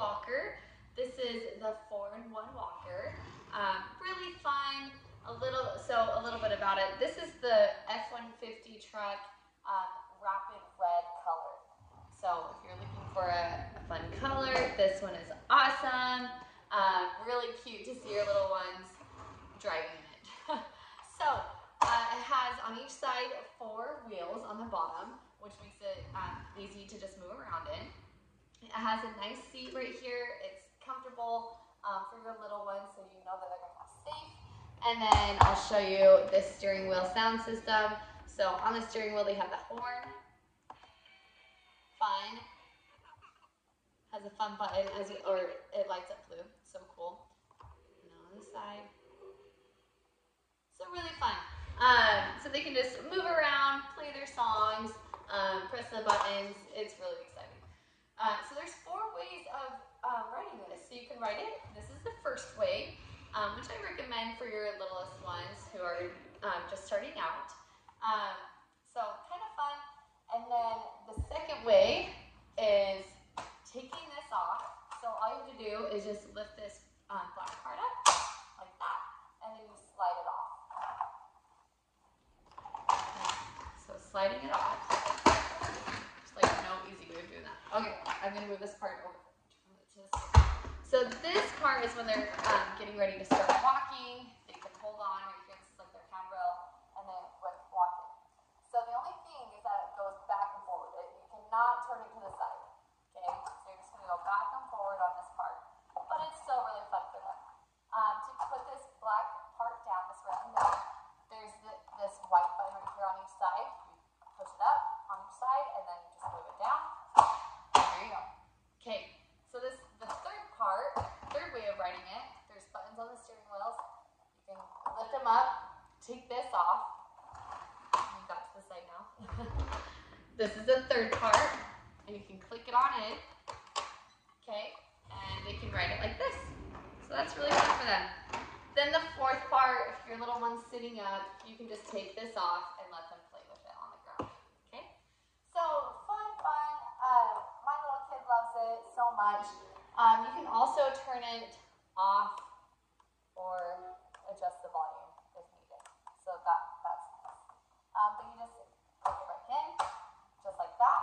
walker. This is the four-in-one walker. Um, really fun. A little, so a little bit about it. This is the F-150 truck um, rapid red color. So if you're looking for a, a fun color, this one is awesome. Um, really cute to see your little ones driving it. so uh, it has on each side four wheels on the bottom, which makes it um, easy to just move around in. It has a nice seat right here. It's comfortable um, for your little ones so you know that they're to be safe. And then I'll show you the steering wheel sound system. So on the steering wheel, they have the horn. Fun. Has a fun button, as or it lights up blue. So cool. And on the side. So really fun. Um, so they can just move around, play their songs, um, press the buttons. It's really exciting. Uh, so there's four ways of um, writing this. So you can write it. This is the first way, um, recommend for your littlest ones who are um, just starting out. Um, so kind of fun. And then the second way is taking this off. So all you have to do is just lift this um, black part up like that, and then you slide it off. So sliding it off. Just like no easy way of doing that. Okay, I'm gonna move this part over. So this part is when they're um, getting ready to start walking. They can hold on right here. This is like their handrail, and then with walking. So the only thing is that it goes back and forward. It, you cannot turn it to the side. Okay, so you're just gonna go back and forward on this part, but it's still really fun for them. Um, to put this black part down, this button down, there's the, this white button right here on each side. You push it up on each side, and then you just move it down. There you go. Okay, so this the third part, third way of writing it. There's buttons on the steering wheels. You can lift them up, take this off. You got to the side now. This is the third part, and you can click it on in. Okay, and they can write it like this. So that's really fun for them. Then the fourth part, if your little one's sitting up, you can just take this off and let them play with it on the ground. Okay? So fun, fun. Uh, my little kid loves it so much. Um, you can also turn it off or adjust the volume if needed. So that that's nice. Um, but you just click it right in, just like that.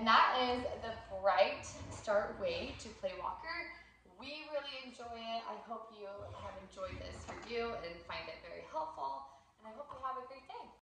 And that is the Bright Start way to play Walker. We really enjoy it. I hope you have enjoyed this review and find it very helpful. And I hope you have a